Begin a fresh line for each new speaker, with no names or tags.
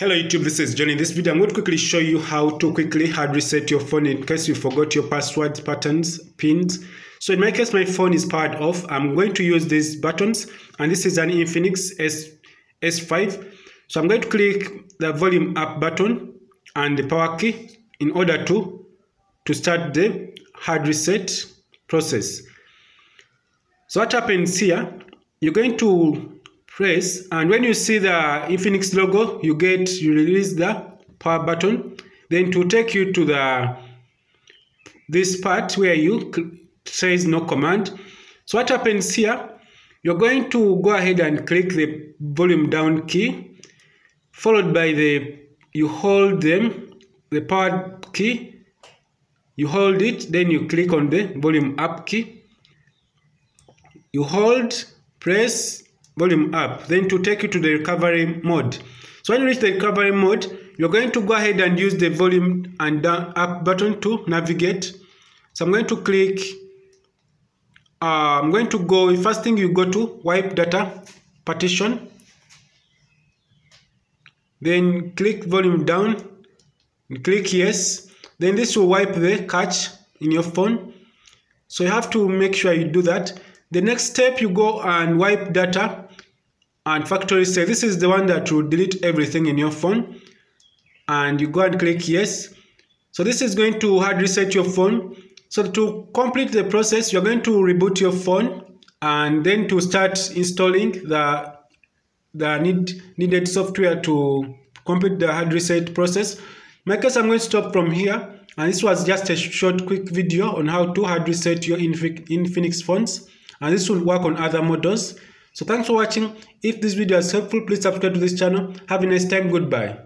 Hello YouTube, this is John. In this video, I'm going to quickly show you how to quickly hard reset your phone in case you forgot your password patterns, pins. So in my case, my phone is powered off. I'm going to use these buttons and this is an Infinix S, S5. So I'm going to click the volume up button and the power key in order to, to start the hard reset process. So what happens here, you're going to press and when you see the Infinix logo you get you release the power button. Then to take you to the this part where you says no command. So what happens here you're going to go ahead and click the volume down key followed by the you hold them the power key you hold it then you click on the volume up key. You hold press volume up then to take you to the recovery mode. So when you reach the recovery mode you're going to go ahead and use the volume and down up button to navigate. So i'm going to click uh, i'm going to go first thing you go to wipe data partition. Then click volume down click yes. Then this will wipe the cache in your phone. So you have to make sure you do that. The next step, you go and wipe data and factory say this is the one that will delete everything in your phone. And you go and click yes. So this is going to hard reset your phone. So to complete the process, you're going to reboot your phone and then to start installing the, the need, needed software to complete the hard reset process. my case, I'm going to stop from here. And this was just a short quick video on how to hard reset your Infinix phones and this will work on other models. So thanks for watching. If this video is helpful, please subscribe to this channel. Have a nice time. Goodbye.